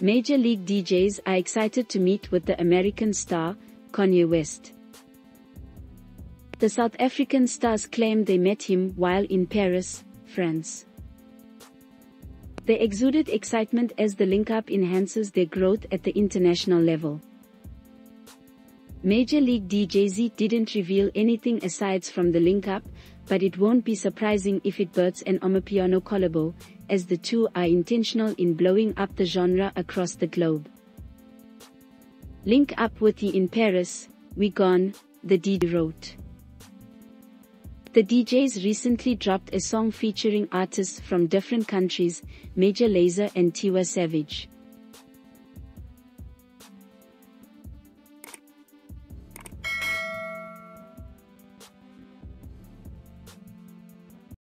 Major league DJs are excited to meet with the American star, Kanye West. The South African stars claim they met him while in Paris, France. They exuded excitement as the link-up enhances their growth at the international level. Major League Djz didn't reveal anything aside from the link-up, but it won't be surprising if it births an Amapiano collabo, as the two are intentional in blowing up the genre across the globe. Link up with the in Paris, we gone, the DJ wrote. The DJs recently dropped a song featuring artists from different countries, Major Lazer and Tiwa Savage.